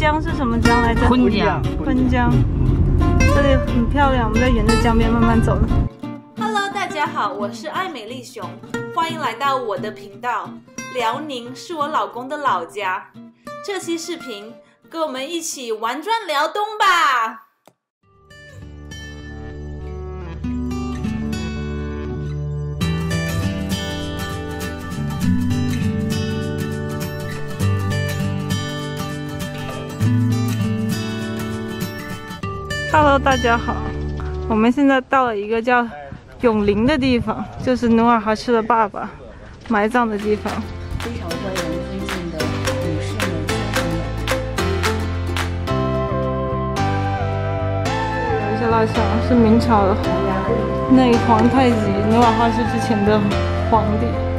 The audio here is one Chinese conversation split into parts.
江是什么江来着？昆江。昆江。这里很漂亮，我们在沿着江边慢慢走。Hello，大家好，我是爱美丽熊，欢迎来到我的频道。辽宁是我老公的老家。这期视频，跟我们一起玩转辽东吧。Hello，大家好，我们现在到了一个叫永陵的地方，就是努尔哈赤的爸爸埋葬的地方。非常受人尊敬的女士们、先生们。有一些蜡像是明朝的内皇太极努尔哈赤之前的皇帝。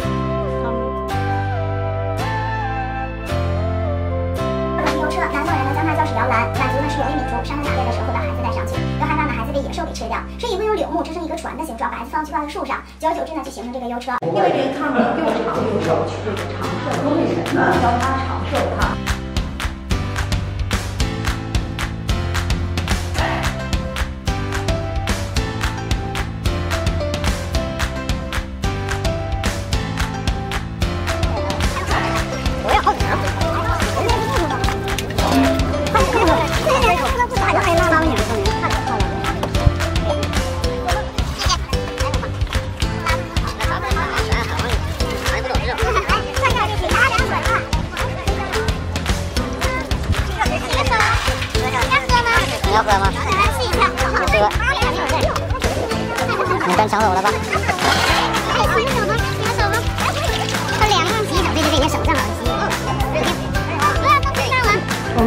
满足呢是有一米猪，山打猎的时候会把孩子带上去，又害怕呢孩子被野兽给吃掉，所以会用柳木制成一个船的形状，把孩子放去挂在树上，久而久之呢就形成这个优车。因为这个炕呢又长又瘦，这个长寿功臣呢叫它长寿炕。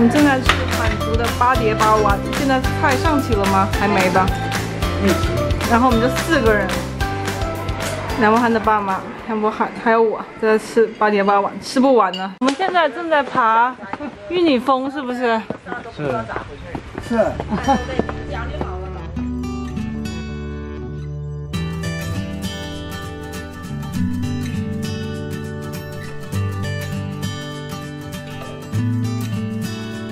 们正在吃满族的八碟八碗，现在菜上齐了吗？还没吧？嗯。然后我们就四个人，梁博涵的爸妈，梁博涵还有我在吃八碟八碗，吃不完呢。我们现在正在爬玉女峰，是不是？是。是。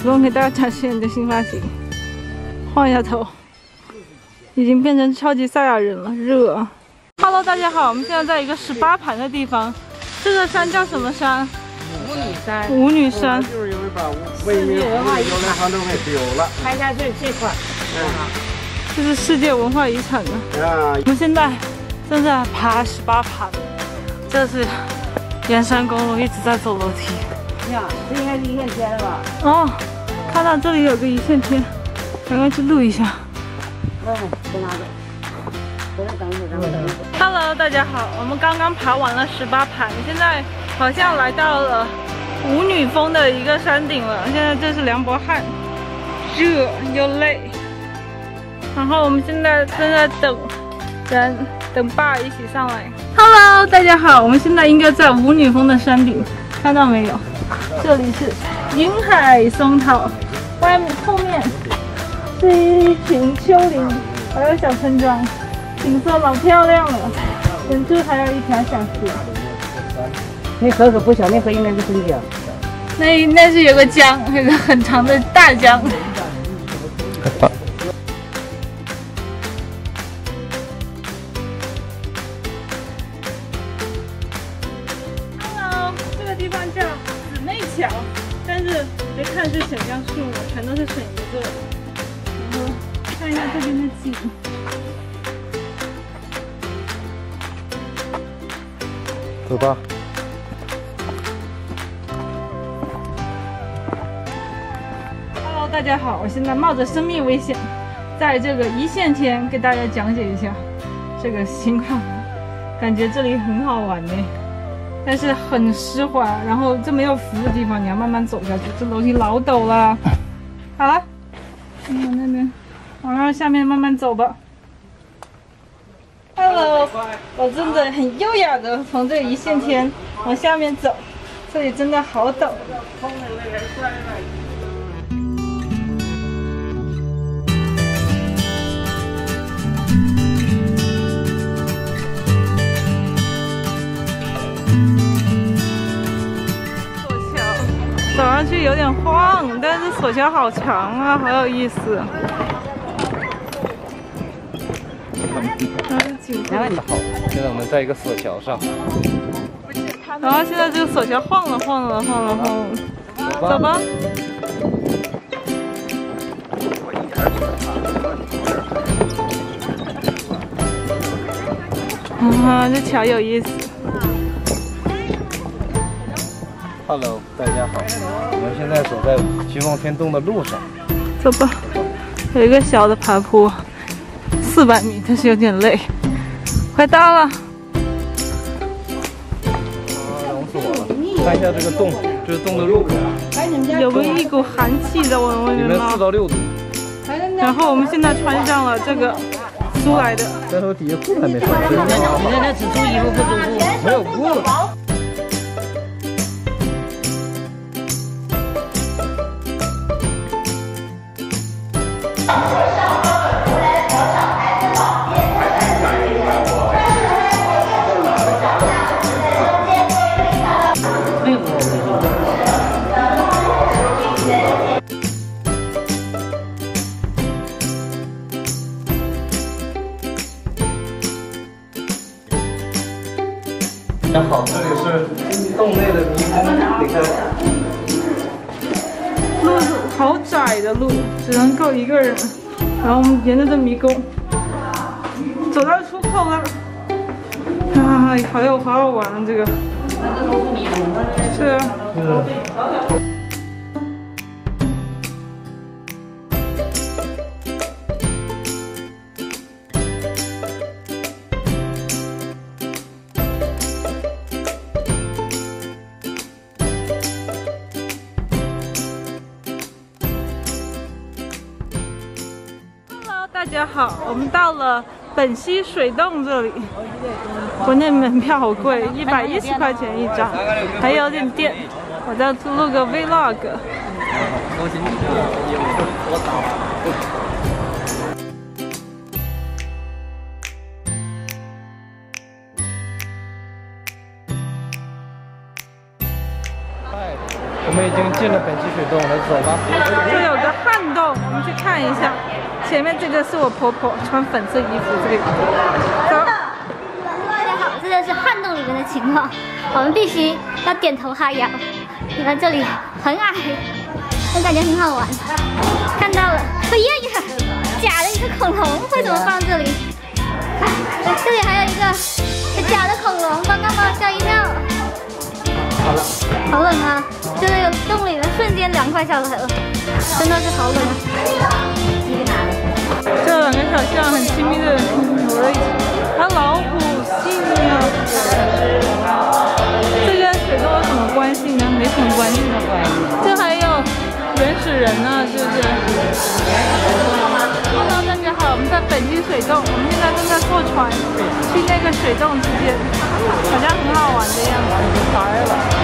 主动给大家展示你的新发型，晃一下头，已经变成超级赛亚人了，热。Hello，大家好，我们现在在一个十八盘的地方，这个山叫什么山？舞女山。舞女山。就是有一把文明文化遗产都给丢了。拍下这这块。这是世界文化遗产的。啊。我们现在正在爬十八盘，这是沿山公路，一直在走楼梯。你看，这应该是一线天了吧？哦，看到这里有个一线天，赶快去录一下。嗯，先拿走。等等一会儿，等等一会儿。Hello，大家好，我们刚刚爬完了十八盘，现在好像来到了舞女峰的一个山顶了。现在这是梁博翰，热又累，然后我们现在正在等人，等爸一起上来。Hello，大家好，我们现在应该在舞女峰的山顶，看到没有？这里是云海松涛，外面后面是一群丘陵，还有小村庄。景色老漂亮了，远处还有一条小溪。那河可不小，那河应该是真江。那那是有个江，有个很长的大江。一下这边的景。走吧。Hello，大家好，我现在冒着生命危险，在这个一线天给大家讲解一下这个情况。感觉这里很好玩呢，但是很湿滑，然后这没有扶的地方，你要慢慢走下去，这楼梯老陡了。好了，往那边，往那下面慢慢走吧。Hello，我真的很优雅的从这一线天往下面走，这里真的好陡。坐桥，走上去有点晃，但是索桥好长啊，好有意思。然后景色好，现在我们在一个索桥上，然后现在这个索桥晃了晃了晃了晃了，走吧。啊，这桥有意思。Hello，大家好，我们现在走在金望天洞的路上。走吧，有一个小的爬坡，四百米，但是有点累，快到了。啊，冷死我了！看一下这个洞，这是洞的入口，有个一股寒气在往外里面面冒四。到六度，然后我们现在穿上了这个租来的，但是我底下裤还没穿，你那只租衣服不租裤。没有裤大家好，这里是洞内的迷宫，你看。路是好窄的路，只能够一个人。然后我们沿着这迷宫走到出口了，啊，好有好好玩！这个是啊。Hello，大家好，我们到了本溪水洞这里。国内门票好贵，一百一十块钱一张，还有点电。我在录个 vlog。我们已经进了本溪水洞，来走吧。这有个旱洞，我们去看一下。前面这个是我婆婆穿粉色衣服这个。走。大家好，这就是旱洞里面的情况，我们必须要点头哈腰。你看这里很矮，我感觉很好玩。看到了，哎呀呀，假的一个恐龙，为什么放这里？哎这里还有一个假的恐龙，刚刚把我吓一跳。好冷，好冷啊！就那个洞里面瞬间凉快下来了，真的是好冷啊！这两个小象很亲密的走在一起，还有老虎、犀牛。这跟水洞有什么关系呢？没什么关系的。这还有原始人呢，是不是？Hello，大家好，我们在本溪水洞，我们现在正在坐船去那个水洞之间，好像很好玩的样子。来，了。